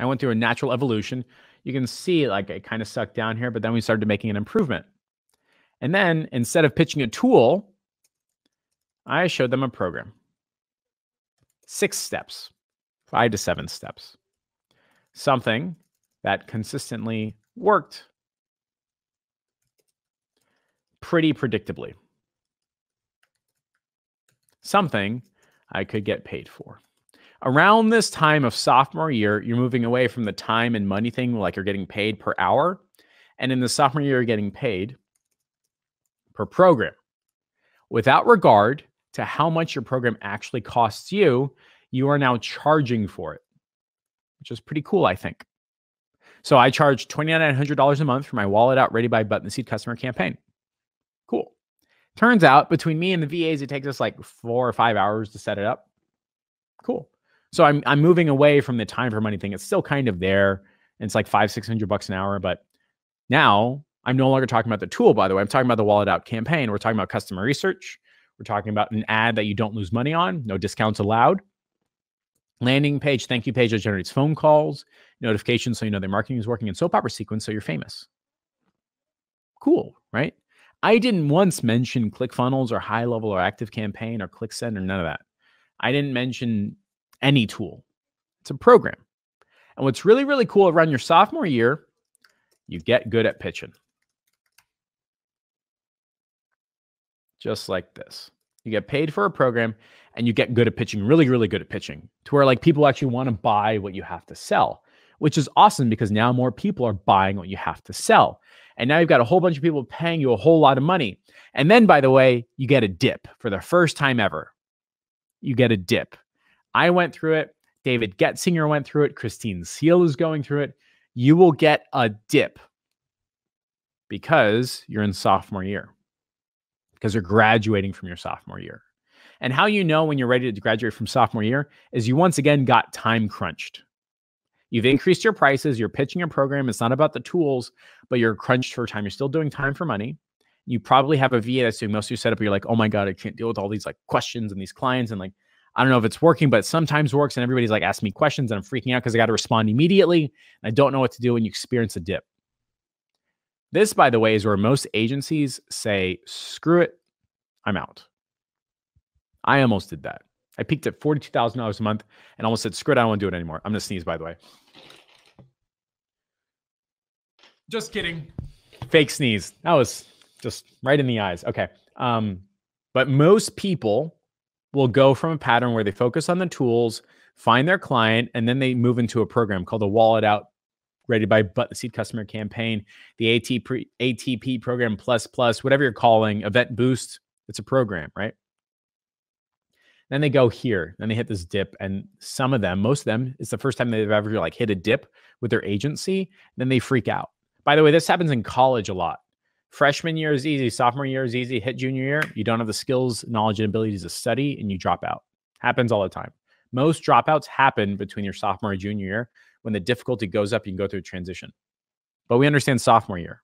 I went through a natural evolution. You can see like it kind of sucked down here, but then we started making an improvement. And then instead of pitching a tool, I showed them a program. Six steps, five to seven steps. Something that consistently worked pretty predictably. Something I could get paid for. Around this time of sophomore year, you're moving away from the time and money thing, like you're getting paid per hour. And in the sophomore year, you're getting paid per program. Without regard to how much your program actually costs you, you are now charging for it, which is pretty cool, I think. So I charge $2,900 a month for my wallet out ready by button seed customer campaign. Cool. Turns out between me and the VAs, it takes us like four or five hours to set it up. Cool. So I'm I'm moving away from the time for money thing. It's still kind of there. And it's like five, six hundred bucks an hour. But now I'm no longer talking about the tool, by the way. I'm talking about the wallet out campaign. We're talking about customer research. We're talking about an ad that you don't lose money on, no discounts allowed. Landing page, thank you page that generates phone calls, notifications so you know their marketing is working, and soap opera sequence so you're famous. Cool, right? I didn't once mention ClickFunnels or HighLevel or ActiveCampaign or ClickSend or none of that. I didn't mention any tool. It's a program. And what's really, really cool around your sophomore year, you get good at pitching. Just like this. You get paid for a program and you get good at pitching, really, really good at pitching to where like people actually want to buy what you have to sell, which is awesome because now more people are buying what you have to sell. And now you've got a whole bunch of people paying you a whole lot of money. And then, by the way, you get a dip for the first time ever. You get a dip. I went through it. David Getzinger went through it. Christine Seal is going through it. You will get a dip because you're in sophomore year, because you're graduating from your sophomore year. And how you know when you're ready to graduate from sophomore year is you once again got time crunched. You've increased your prices, you're pitching your program. It's not about the tools, but you're crunched for time. You're still doing time for money. You probably have a VA that's doing most of your setup. You're like, oh my God, I can't deal with all these like questions and these clients. And like, I don't know if it's working, but sometimes works. And everybody's like asking me questions and I'm freaking out because I got to respond immediately. And I don't know what to do when you experience a dip. This, by the way, is where most agencies say, screw it, I'm out. I almost did that. I peaked at $42,000 a month and almost said, screw it, I don't want to do it anymore. I'm going to sneeze, by the way. Just kidding. Fake sneeze. That was just right in the eyes. Okay. Um, but most people will go from a pattern where they focus on the tools, find their client, and then they move into a program called the Wallet Out Ready by Button Seed Customer Campaign, the ATP, ATP program plus plus, whatever you're calling, Event Boost. It's a program, right? Then they go here, then they hit this dip, and some of them, most of them, it's the first time they've ever like hit a dip with their agency. Then they freak out. By the way, this happens in college a lot. Freshman year is easy, sophomore year is easy. Hit junior year, you don't have the skills, knowledge, and abilities to study, and you drop out. Happens all the time. Most dropouts happen between your sophomore and junior year when the difficulty goes up. You can go through a transition. But we understand sophomore year.